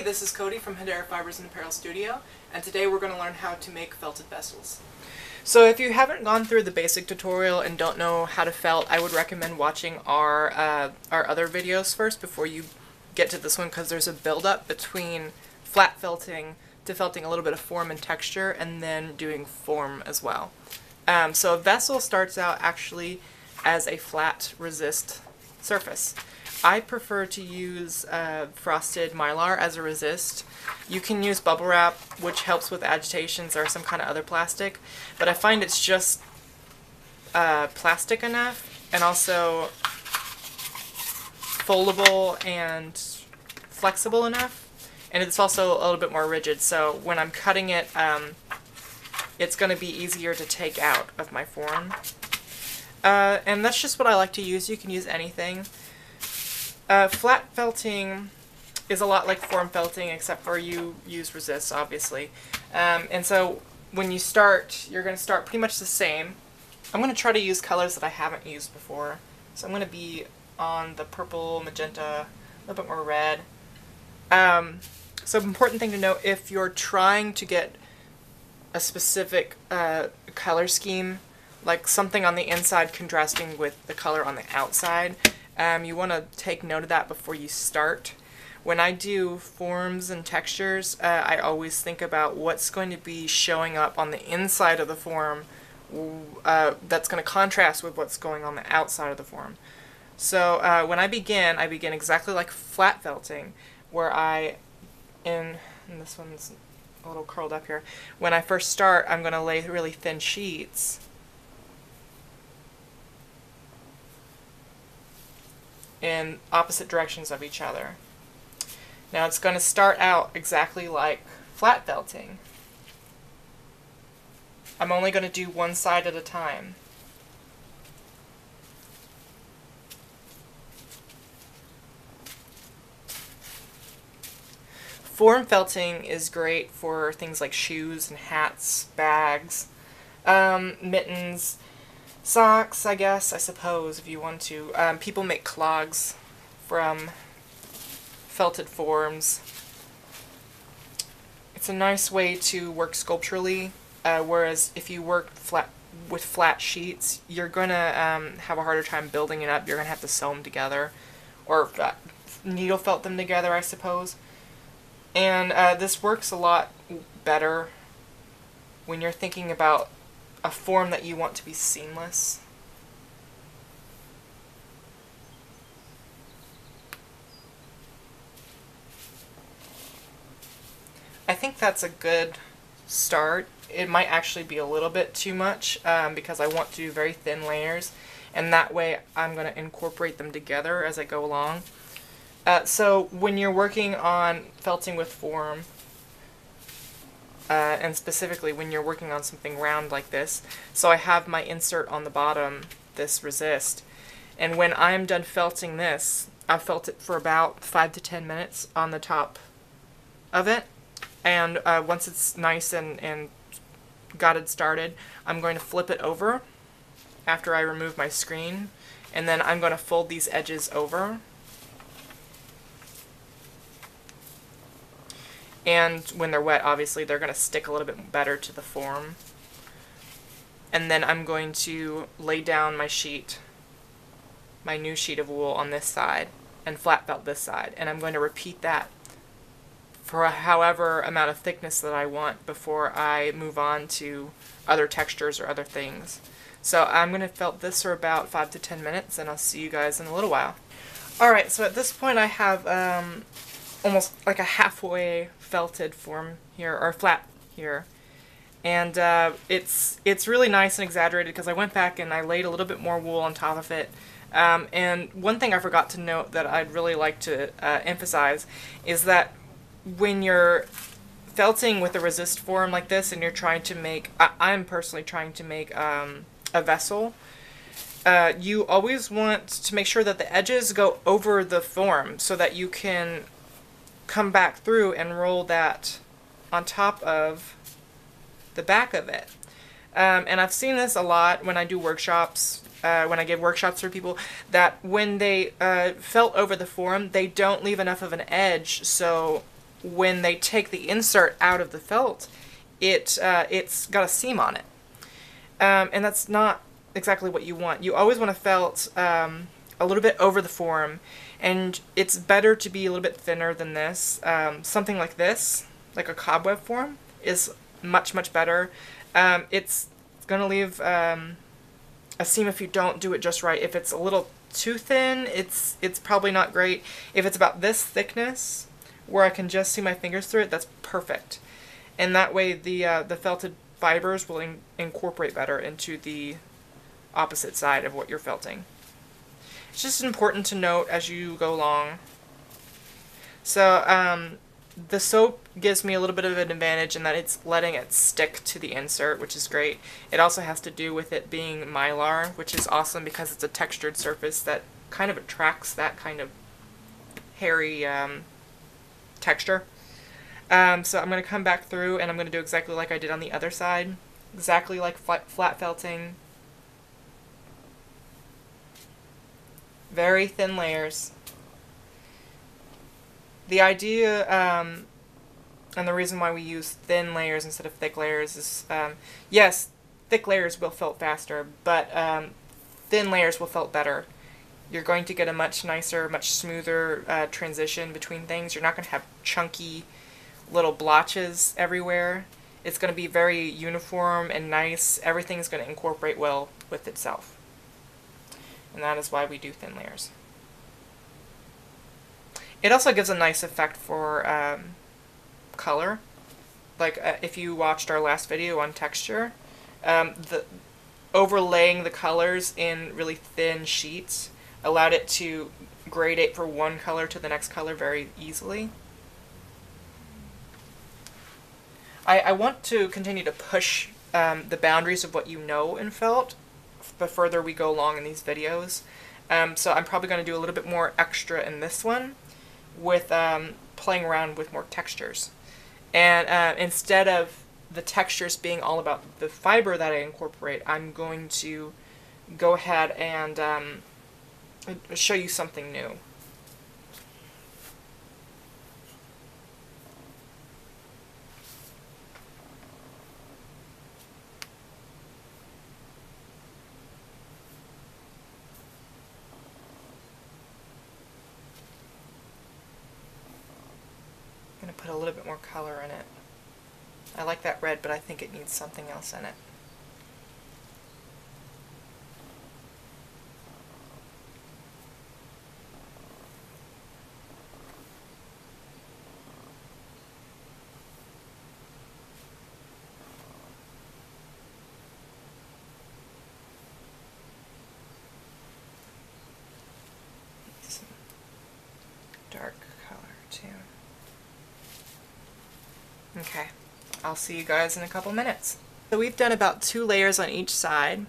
Hi, this is Cody from Hedera Fibers and Apparel Studio, and today we're going to learn how to make felted vessels. So if you haven't gone through the basic tutorial and don't know how to felt, I would recommend watching our, uh, our other videos first before you get to this one because there's a build-up between flat felting to felting a little bit of form and texture and then doing form as well. Um, so a vessel starts out actually as a flat resist surface. I prefer to use uh, frosted mylar as a resist. You can use bubble wrap, which helps with agitations or some kind of other plastic, but I find it's just uh, plastic enough and also foldable and flexible enough. And it's also a little bit more rigid, so when I'm cutting it, um, it's going to be easier to take out of my form. Uh, and that's just what I like to use. You can use anything. Uh, flat felting is a lot like form felting, except for you use resist, obviously. Um, and so when you start, you're going to start pretty much the same. I'm going to try to use colors that I haven't used before. So I'm going to be on the purple, magenta, a little bit more red. Um, so important thing to note, if you're trying to get a specific uh, color scheme, like something on the inside contrasting with the color on the outside, um, you want to take note of that before you start. When I do forms and textures, uh, I always think about what's going to be showing up on the inside of the form uh, that's going to contrast with what's going on the outside of the form. So uh, when I begin, I begin exactly like flat felting, where I, in, and this one's a little curled up here, when I first start, I'm going to lay really thin sheets in opposite directions of each other. Now it's going to start out exactly like flat felting. I'm only going to do one side at a time. Form felting is great for things like shoes and hats, bags, um, mittens, Socks, I guess, I suppose, if you want to. Um, people make clogs from felted forms. It's a nice way to work sculpturally, uh, whereas if you work flat with flat sheets, you're going to um, have a harder time building it up. You're going to have to sew them together, or uh, needle felt them together, I suppose. And uh, this works a lot better when you're thinking about a form that you want to be seamless. I think that's a good start. It might actually be a little bit too much um, because I want to do very thin layers and that way I'm going to incorporate them together as I go along. Uh, so when you're working on felting with form, uh, and specifically when you're working on something round like this. So I have my insert on the bottom, this resist, and when I'm done felting this, I've felt it for about 5 to 10 minutes on the top of it, and uh, once it's nice and, and got it started, I'm going to flip it over after I remove my screen, and then I'm going to fold these edges over And when they're wet, obviously, they're going to stick a little bit better to the form. And then I'm going to lay down my sheet, my new sheet of wool on this side, and flat felt this side. And I'm going to repeat that for however amount of thickness that I want before I move on to other textures or other things. So I'm going to felt this for about 5 to 10 minutes, and I'll see you guys in a little while. Alright, so at this point I have um, almost like a halfway felted form here, or flat here. And uh, it's it's really nice and exaggerated because I went back and I laid a little bit more wool on top of it. Um, and one thing I forgot to note that I'd really like to uh, emphasize is that when you're felting with a resist form like this and you're trying to make, I, am personally trying to make um, a vessel, uh, you always want to make sure that the edges go over the form so that you can come back through and roll that on top of the back of it. Um, and I've seen this a lot when I do workshops, uh, when I give workshops for people, that when they uh, felt over the form, they don't leave enough of an edge so when they take the insert out of the felt, it uh, it's got a seam on it, um, and that's not exactly what you want. You always want a felt um, a little bit over the form, and it's better to be a little bit thinner than this. Um, something like this, like a cobweb form, is much much better. Um, it's gonna leave um, a seam if you don't do it just right. If it's a little too thin, it's it's probably not great. If it's about this thickness, where I can just see my fingers through it, that's perfect. And that way the uh, the felted fibers will in incorporate better into the opposite side of what you're felting. It's just important to note as you go along. So um, the soap gives me a little bit of an advantage in that it's letting it stick to the insert, which is great. It also has to do with it being mylar, which is awesome because it's a textured surface that kind of attracts that kind of hairy um, texture. Um, so I'm going to come back through and I'm going to do exactly like I did on the other side. Exactly like flat, flat felting. Very thin layers the idea um, and the reason why we use thin layers instead of thick layers is um, yes, thick layers will felt faster, but um, thin layers will felt better. You're going to get a much nicer, much smoother uh, transition between things. You're not going to have chunky little blotches everywhere. It's going to be very uniform and nice. Everything's going to incorporate well with itself. And that is why we do thin layers. It also gives a nice effect for um, color. Like uh, if you watched our last video on texture, um, the overlaying the colors in really thin sheets allowed it to gradate from one color to the next color very easily. I, I want to continue to push um, the boundaries of what you know in felt the further we go along in these videos. Um, so I'm probably going to do a little bit more extra in this one with um, playing around with more textures. And uh, instead of the textures being all about the fiber that I incorporate, I'm going to go ahead and um, show you something new. put a little bit more color in it. I like that red, but I think it needs something else in it. dark color too. Okay, I'll see you guys in a couple minutes. So we've done about two layers on each side,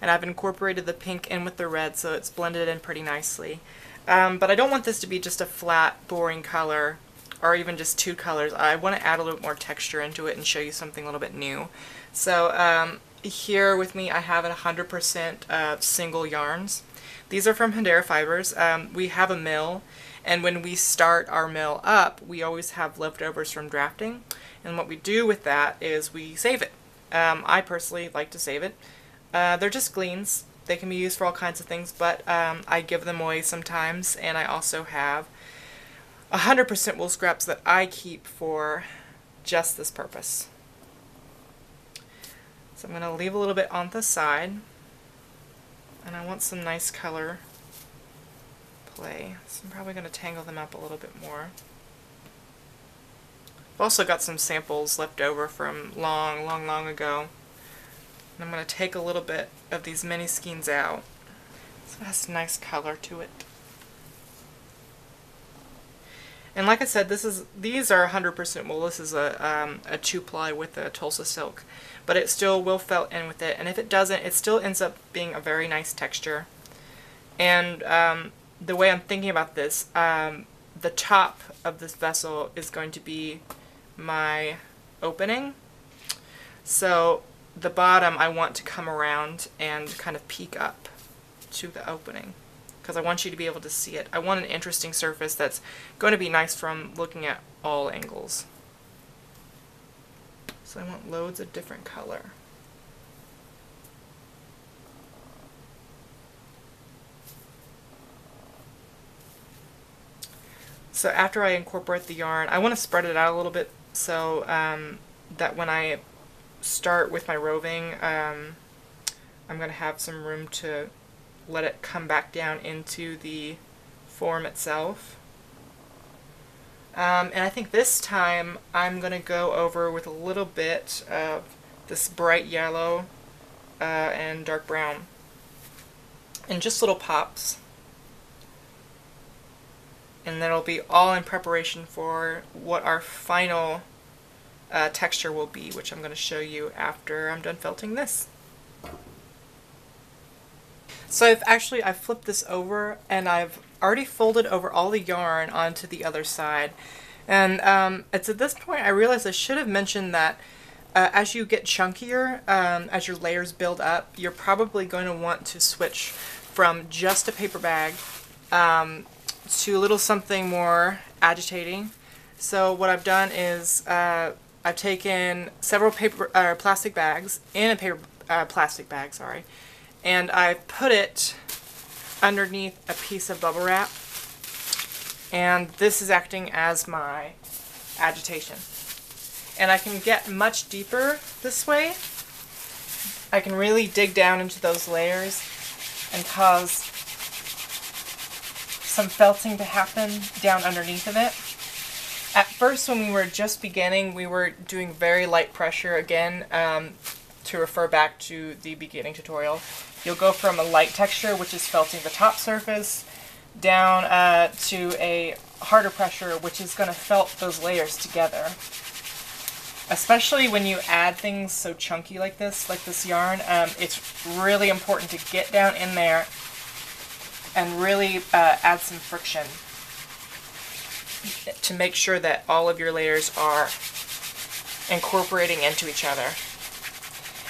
and I've incorporated the pink in with the red so it's blended in pretty nicely. Um, but I don't want this to be just a flat, boring color, or even just two colors. I want to add a little bit more texture into it and show you something a little bit new. So um, here with me I have 100% uh, single yarns. These are from Hedera Fibers. Um, we have a mill and when we start our mill up, we always have leftovers from drafting. And what we do with that is we save it. Um, I personally like to save it. Uh, they're just gleans. They can be used for all kinds of things, but um, I give them away sometimes. And I also have 100% wool scraps that I keep for just this purpose. So I'm going to leave a little bit on the side. And I want some nice color play. So I'm probably going to tangle them up a little bit more. I've also got some samples left over from long, long, long ago. And I'm going to take a little bit of these mini skeins out. So it has a nice color to it. And like I said, this is these are 100% wool. This is a, um, a two-ply with a tussah silk. But it still will felt in with it. And if it doesn't, it still ends up being a very nice texture. And um, the way I'm thinking about this, um, the top of this vessel is going to be my opening. So the bottom I want to come around and kind of peek up to the opening. because I want you to be able to see it. I want an interesting surface that's going to be nice from looking at all angles. So I want loads of different color. So after I incorporate the yarn, I want to spread it out a little bit so um, that when I start with my roving, um, I'm going to have some room to let it come back down into the form itself. Um, and I think this time I'm going to go over with a little bit of this bright yellow uh, and dark brown. And just little pops and that'll be all in preparation for what our final uh, texture will be, which I'm going to show you after I'm done felting this. So I've actually, I've flipped this over and I've already folded over all the yarn onto the other side. And um, it's at this point I realized I should have mentioned that uh, as you get chunkier, um, as your layers build up, you're probably going to want to switch from just a paper bag um, to a little something more agitating. So what I've done is uh, I've taken several paper uh, plastic bags in a paper uh, plastic bag, sorry, and I put it underneath a piece of bubble wrap, and this is acting as my agitation. And I can get much deeper this way. I can really dig down into those layers and cause some felting to happen down underneath of it. At first, when we were just beginning, we were doing very light pressure again um, to refer back to the beginning tutorial. You'll go from a light texture, which is felting the top surface, down uh, to a harder pressure, which is going to felt those layers together. Especially when you add things so chunky like this, like this yarn, um, it's really important to get down in there and really uh, add some friction to make sure that all of your layers are incorporating into each other.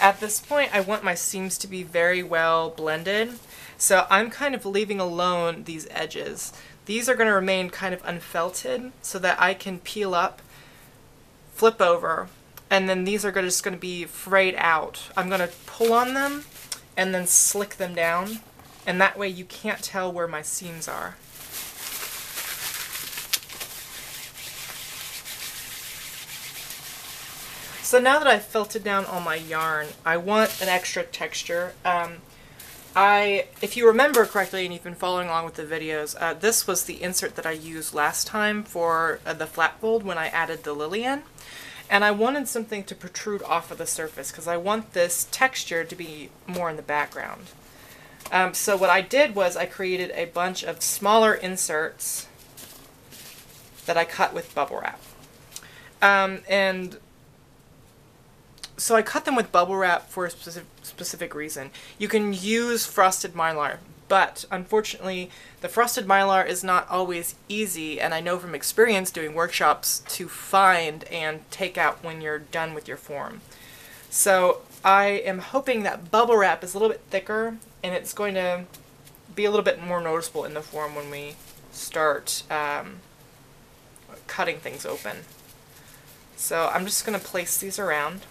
At this point, I want my seams to be very well blended, so I'm kind of leaving alone these edges. These are going to remain kind of unfelted so that I can peel up, flip over, and then these are just going to be frayed out. I'm going to pull on them and then slick them down and that way you can't tell where my seams are. So now that I've felted down all my yarn, I want an extra texture. Um, I, if you remember correctly and you've been following along with the videos, uh, this was the insert that I used last time for uh, the flat fold when I added the lily in. And I wanted something to protrude off of the surface because I want this texture to be more in the background. Um, so what I did was I created a bunch of smaller inserts that I cut with bubble wrap. Um, and so I cut them with bubble wrap for a specific, specific reason. You can use frosted mylar, but unfortunately the frosted mylar is not always easy, and I know from experience doing workshops to find and take out when you're done with your form. So I am hoping that bubble wrap is a little bit thicker and it's going to be a little bit more noticeable in the form when we start um, cutting things open. So I'm just going to place these around.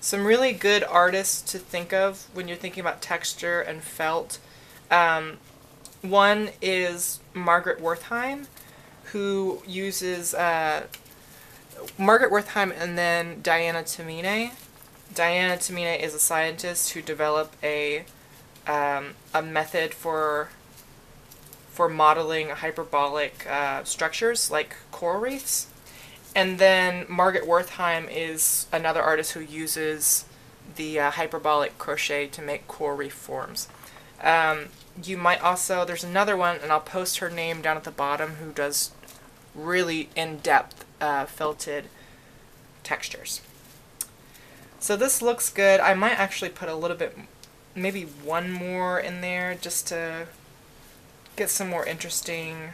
Some really good artists to think of when you're thinking about texture and felt. Um, one is Margaret Wertheim, who uses uh, Margaret Wertheim and then Diana Taimina. Diana Taimina is a scientist who developed a um, a method for for modeling hyperbolic uh, structures like coral reefs. And then Margaret Wertheim is another artist who uses the uh, hyperbolic crochet to make coral reef forms. Um, you might also, there's another one, and I'll post her name down at the bottom, who does really in-depth uh, felted textures. So this looks good. I might actually put a little bit, maybe one more in there just to get some more interesting,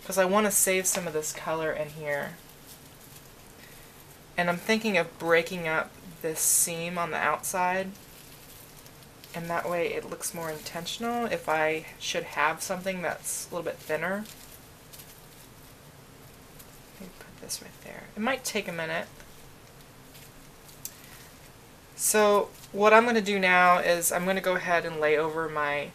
because I want to save some of this color in here. And I'm thinking of breaking up this seam on the outside and that way it looks more intentional if I should have something that's a little bit thinner. Let me put this right there. It might take a minute. So what I'm going to do now is I'm going to go ahead and lay over my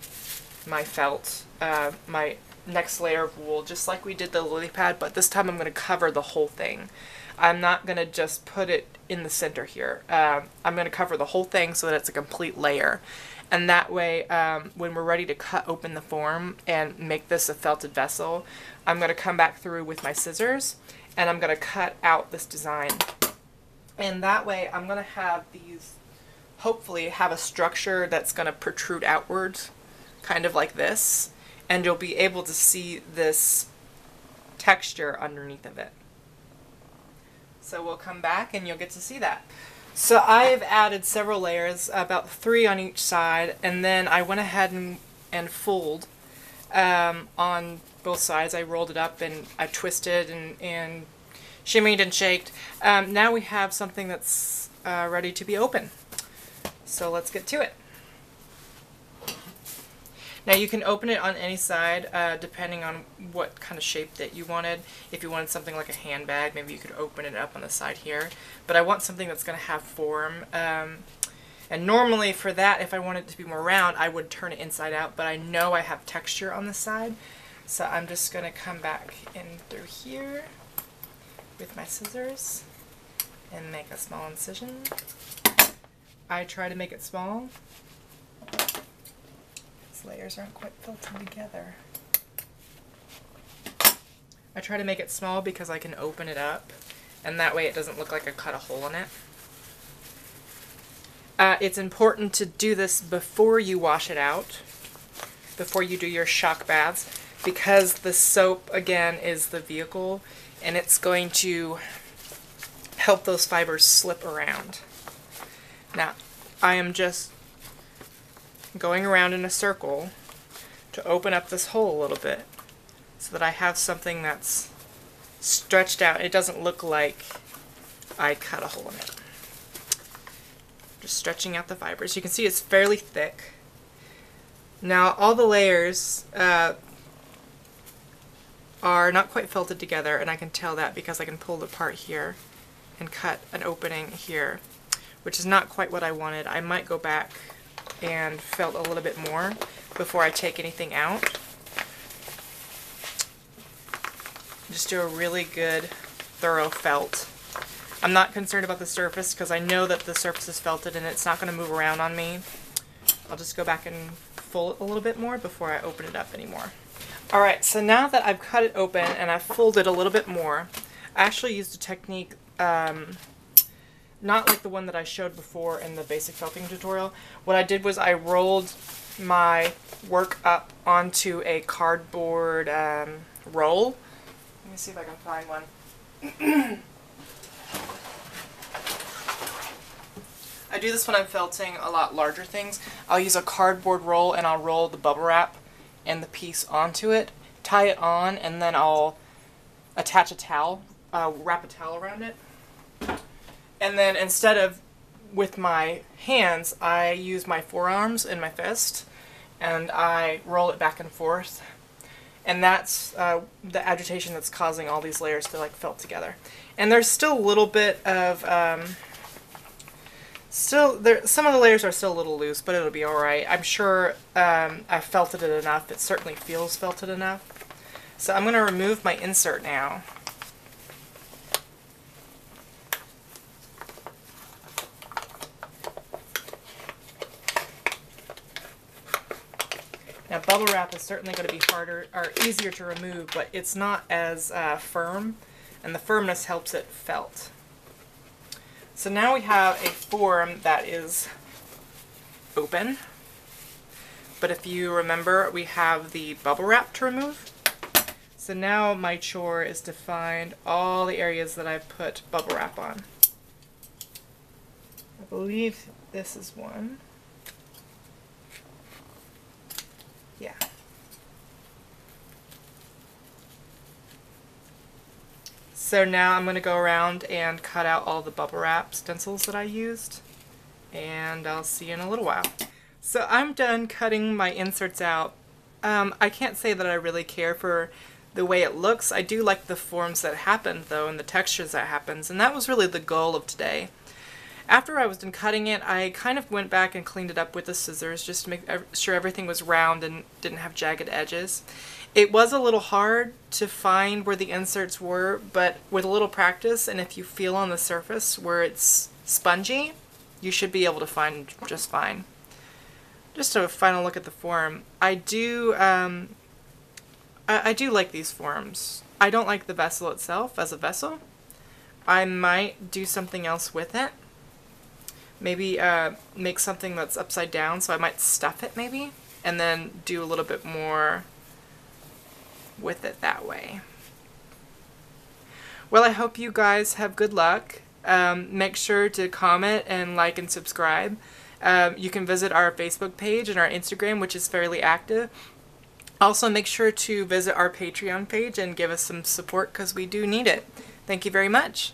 my felt, uh, my next layer of wool, just like we did the lily pad, but this time I'm going to cover the whole thing. I'm not going to just put it in the center here. Um, I'm going to cover the whole thing so that it's a complete layer. And that way, um, when we're ready to cut open the form and make this a felted vessel, I'm going to come back through with my scissors and I'm going to cut out this design. And that way, I'm going to have these, hopefully have a structure that's going to protrude outwards, kind of like this. And you'll be able to see this texture underneath of it. So we'll come back and you'll get to see that. So I've added several layers, about three on each side, and then I went ahead and, and fold um, on both sides. I rolled it up and I twisted and, and shimmied and shaked. Um, now we have something that's uh, ready to be open. So let's get to it. Now you can open it on any side uh, depending on what kind of shape that you wanted. If you wanted something like a handbag, maybe you could open it up on the side here. But I want something that's going to have form. Um, and normally for that, if I wanted it to be more round, I would turn it inside out. But I know I have texture on the side. So I'm just going to come back in through here with my scissors and make a small incision. I try to make it small These layers aren't quite felted together. I try to make it small because I can open it up and that way it doesn't look like I cut a hole in it. Uh, it's important to do this before you wash it out, before you do your shock baths, because the soap, again, is the vehicle, and it's going to help those fibers slip around. Now, I am just going around in a circle to open up this hole a little bit so that I have something that's stretched out. It doesn't look like I cut a hole in it. Just stretching out the fibers. You can see it's fairly thick. Now all the layers uh, are not quite felted together and I can tell that because I can pull the part here and cut an opening here which is not quite what I wanted. I might go back and felt a little bit more before I take anything out. Just do a really good thorough felt. I'm not concerned about the surface because I know that the surface is felted and it's not going to move around on me. I'll just go back and fold it a little bit more before I open it up anymore. Alright, so now that I've cut it open and I've folded a little bit more, I actually used a technique um, not like the one that I showed before in the basic felting tutorial. What I did was I rolled my work up onto a cardboard um, roll. Let me see if I can find one. I do this when I'm felting a lot larger things. I'll use a cardboard roll and I'll roll the bubble wrap and the piece onto it, tie it on, and then I'll attach a towel, uh, wrap a towel around it and then instead of with my hands, I use my forearms and my fist, and I roll it back and forth. And that's uh, the agitation that's causing all these layers to like felt together. And there's still a little bit of, um, still, there. some of the layers are still a little loose, but it'll be alright. I'm sure um, I've felted it enough. It certainly feels felted enough. So I'm going to remove my insert now. Now bubble wrap is certainly going to be harder or easier to remove, but it's not as uh, firm, and the firmness helps it felt. So now we have a form that is open, but if you remember, we have the bubble wrap to remove. So now my chore is to find all the areas that I've put bubble wrap on. I believe this is one. So now I'm going to go around and cut out all the bubble wrap stencils that I used. And I'll see you in a little while. So I'm done cutting my inserts out. Um, I can't say that I really care for the way it looks. I do like the forms that happened though and the textures that happens and that was really the goal of today. After I was done cutting it, I kind of went back and cleaned it up with the scissors just to make sure everything was round and didn't have jagged edges. It was a little hard to find where the inserts were, but with a little practice and if you feel on the surface where it's spongy, you should be able to find just fine just a final look at the form. I do, um, I, I do like these forms. I don't like the vessel itself as a vessel. I might do something else with it. Maybe uh, make something that's upside down, so I might stuff it maybe, and then do a little bit more with it that way. Well, I hope you guys have good luck. Um, make sure to comment and like and subscribe. Um, you can visit our Facebook page and our Instagram, which is fairly active. Also, make sure to visit our Patreon page and give us some support because we do need it. Thank you very much.